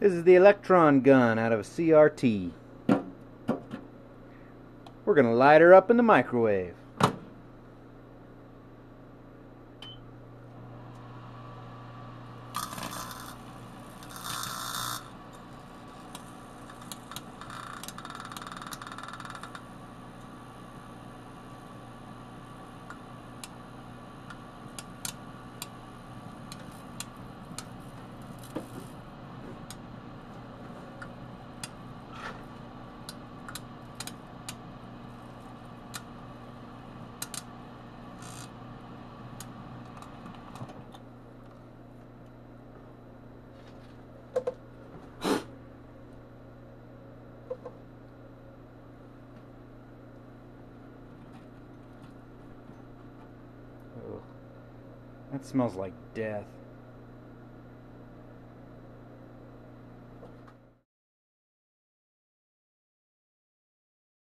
This is the electron gun out of a CRT. We're going to light her up in the microwave. That smells like death.